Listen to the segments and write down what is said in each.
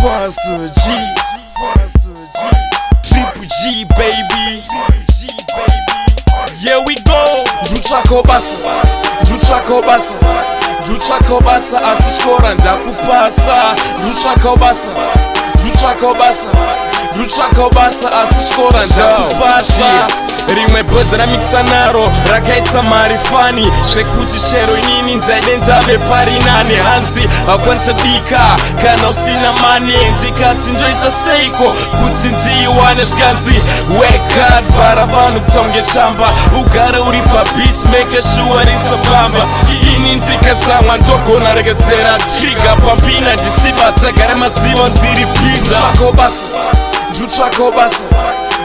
Faster G, faster G, triple G baby, triple G baby. Here we go. Rutsa kobasa, rutsa kobasa, rutsa kobasa. Asishkora ndakupasa. Rutsa kobasa, rutsa kobasa, rutsa kobasa. Asishkora ndakupasa. rimwe bhozi ramikisa naro rakaita mari fani zvekuti chero inini ndzaide nzave parinani hanzi hakwanisa kudika kana usina mani ndikati ndoita seiko kuti ndiiwane zvikanzi wekad vhara vanhu kuta kunge chamba ugare uri pabit make shuwarisabamba ini ndikatsamwa ndogona regedzera triga pambina ndisibatsagare mazivo ndiri pinzaakobaso ndutsvakobaso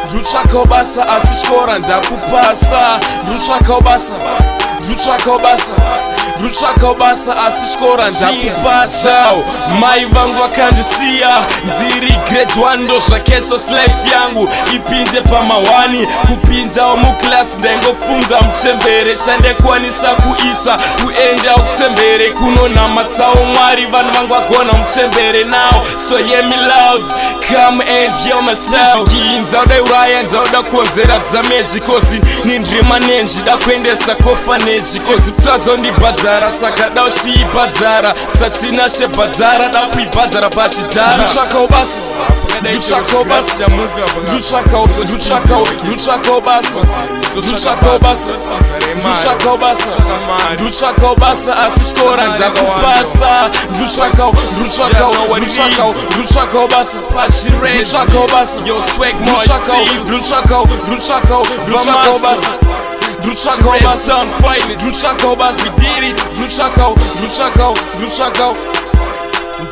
ndirutsvakawo basa asi chikora ndakupasa ndirutsvakawo basa ndirutsvakawo basa ndrutsvaka basa asi chikora ndakupasa mai vangu vakandisiya ndziri grade one ndozvaketsos life yangu ipinze pamahwani kupinzawo muklasi ndaingofunga mutsembere chandaikwanisa kuita kuendawo kutsembere kunonamatsawo mwari vanhu vangu vagona mutsembere nawo so yemi loud come and yel mastinzauda uraya ndzauda kukonzera dzamejicosi nindrimanenji da kuendesa kofaneji kozi kutsadzawo ndibhadza bhadzara saka da uchiibhadzara satina shebhadzara da kuibhadzara pachitaraitsvakawo basa ndotsvakawo basa ndotsvakawo ndotsvakawo ndotsvakawo basa ndotsvakawo basa ndotsvakawo basa ndotsvakawo basa asi chikora ndakupasa ndotsvakawo ndotsvakawo ndotsvakawo ndotsvakawo basa pachire ndotsvakawo basa ndotsvakawo ndotsvakawo ndotsvakawo ndotsvakawo basa. Drutchakau ma son fajny Drutchakau ba si diri Drutchakau, Drutchakau, Drutchakau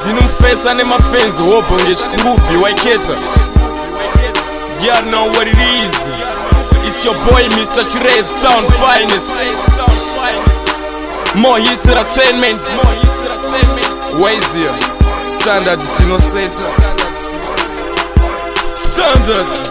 Dzinu mfes ane ma fans Wobo nge skrufi wa iketa Yeah, know what it is It's your boy Mr. Chirez Sound finest More hits and attainment Wazier Standards it's in a set Standards